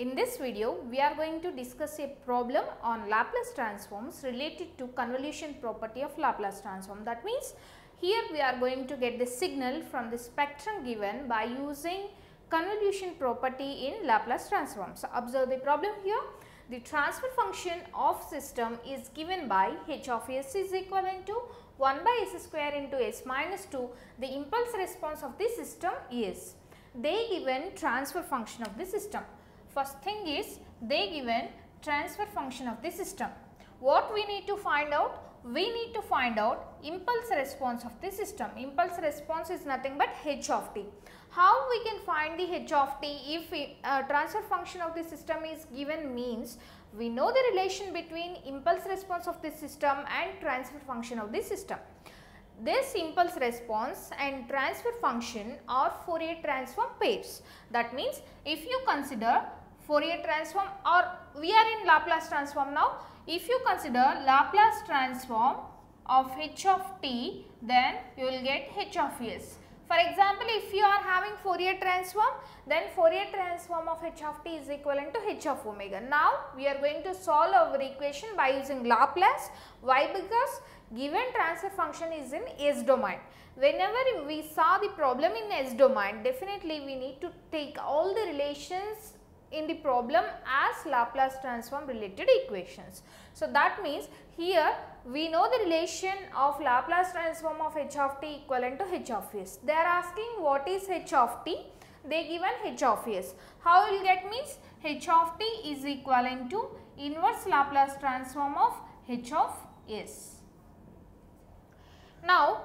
In this video, we are going to discuss a problem on Laplace transforms related to convolution property of Laplace transform. That means, here we are going to get the signal from the spectrum given by using convolution property in Laplace transform. So, observe the problem here. The transfer function of system is given by h of s is equivalent to 1 by s square into s minus 2. The impulse response of the system is they given transfer function of the system. First thing is they given transfer function of the system. What we need to find out? We need to find out impulse response of the system. Impulse response is nothing but h of t. How we can find the h of t if uh, transfer function of the system is given means we know the relation between impulse response of the system and transfer function of the system. This impulse response and transfer function are Fourier transform pairs. That means if you consider Fourier transform or we are in Laplace transform now. If you consider Laplace transform of h of t then you will get h of s. For example, if you are having Fourier transform then Fourier transform of h of t is equivalent to h of omega. Now we are going to solve our equation by using Laplace. Why? Because given transfer function is in S domain. Whenever we saw the problem in S domain, definitely we need to take all the relations in the problem as Laplace transform related equations. So, that means here we know the relation of Laplace transform of h of t equivalent to h of s. They are asking what is h of t? They given h of s. How will get means h of t is equivalent to inverse Laplace transform of h of s. Now,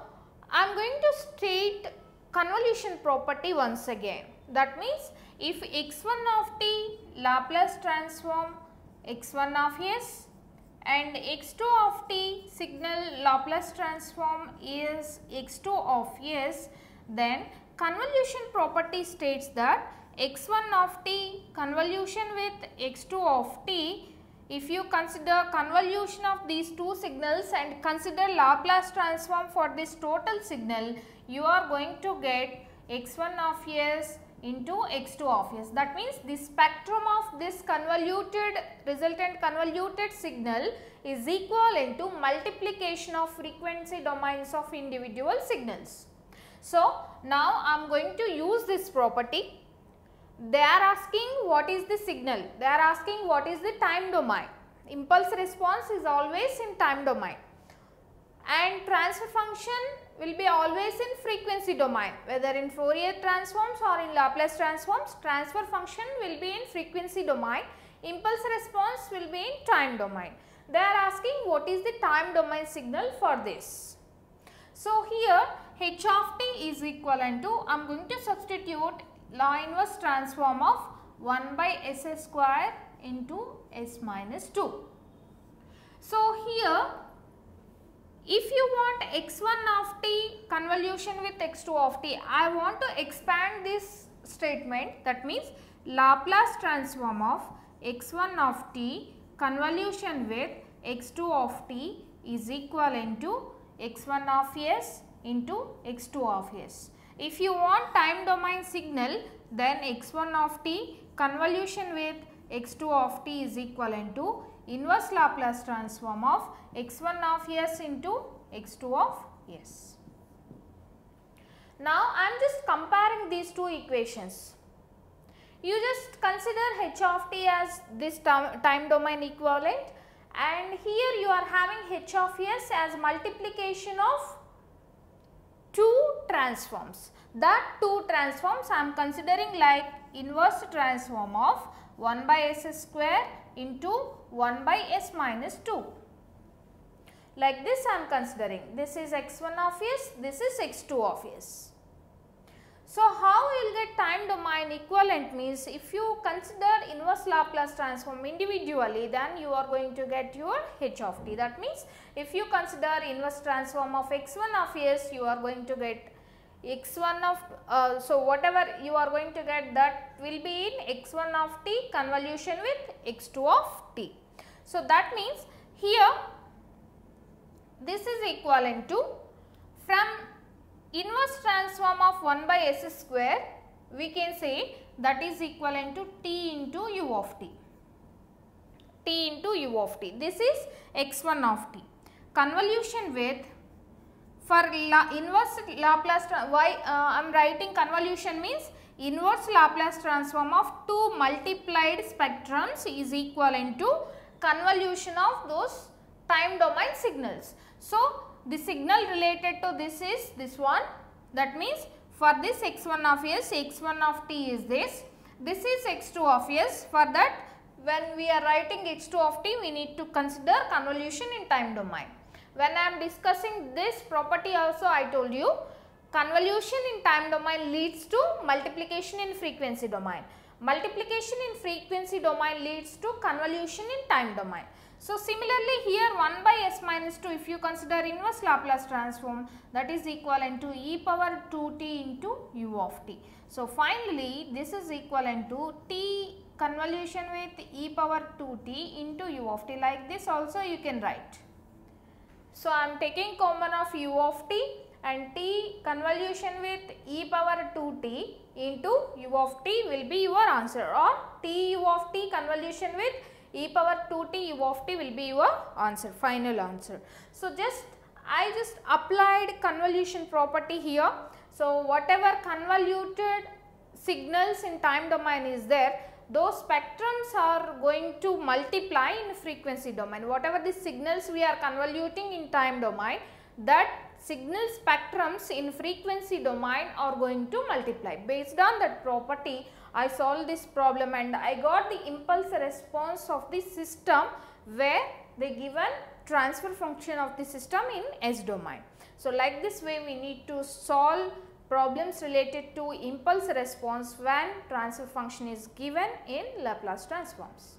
I am going to state convolution property once again. That means, if x1 of t Laplace transform x1 of s and x2 of t signal Laplace transform is x2 of s, then convolution property states that x1 of t convolution with x2 of t if you consider convolution of these two signals and consider Laplace transform for this total signal, you are going to get x1 of s into x2 of s. That means the spectrum of this convoluted resultant convoluted signal is equivalent to multiplication of frequency domains of individual signals. So, now I am going to use this property they are asking what is the signal, they are asking what is the time domain. Impulse response is always in time domain transfer function will be always in frequency domain whether in Fourier transforms or in Laplace transforms transfer function will be in frequency domain, impulse response will be in time domain. They are asking what is the time domain signal for this. So, here h of t is equivalent to I am going to substitute law inverse transform of 1 by s square into s minus 2. So, here if you want x1 of t convolution with x2 of t, I want to expand this statement that means Laplace transform of x1 of t convolution with x2 of t is equivalent to x1 of s into x2 of s. If you want time domain signal then x1 of t convolution with x2 of t is equivalent to inverse Laplace transform of x1 of s into x2 of s. Now, I am just comparing these two equations. You just consider h of t as this time domain equivalent and here you are having h of s as multiplication of two transforms. That two transforms I am considering like inverse transform of 1 by s square into 1 by s minus 2. Like this I am considering. This is x1 of s, this is x2 of s. So, how you will get time domain equivalent means if you consider inverse Laplace transform individually then you are going to get your h of t. That means, if you consider inverse transform of x1 of s you are going to get x1 of uh, so whatever you are going to get that will be in x1 of t convolution with x2 of t. So, that means here this is equivalent to from inverse transform of 1 by s square we can say that is equivalent to t into u of t t into u of t. This is x1 of t. Convolution with for la inverse Laplace why uh, I am writing convolution means inverse Laplace transform of two multiplied spectrums is equivalent to convolution of those time domain signals. So, the signal related to this is this one that means for this x1 of s, x1 of t is this, this is x2 of s for that when we are writing x2 of t we need to consider convolution in time domain. When I am discussing this property also I told you convolution in time domain leads to multiplication in frequency domain. Multiplication in frequency domain leads to convolution in time domain. So, similarly here 1 by s minus 2 if you consider inverse Laplace transform that is equivalent to e power 2t into u of t. So, finally this is equivalent to t convolution with e power 2t into u of t like this also you can write. So, I am taking common of u of t and t convolution with e power 2t into u of t will be your answer or t u of t convolution with e power 2t u of t will be your answer final answer. So, just I just applied convolution property here. So, whatever convoluted signals in time domain is there those spectrums are going to multiply in frequency domain whatever the signals we are convoluting in time domain that signal spectrums in frequency domain are going to multiply based on that property I solved this problem and I got the impulse response of the system where they given transfer function of the system in S domain. So, like this way we need to solve problems related to impulse response when transfer function is given in Laplace transforms.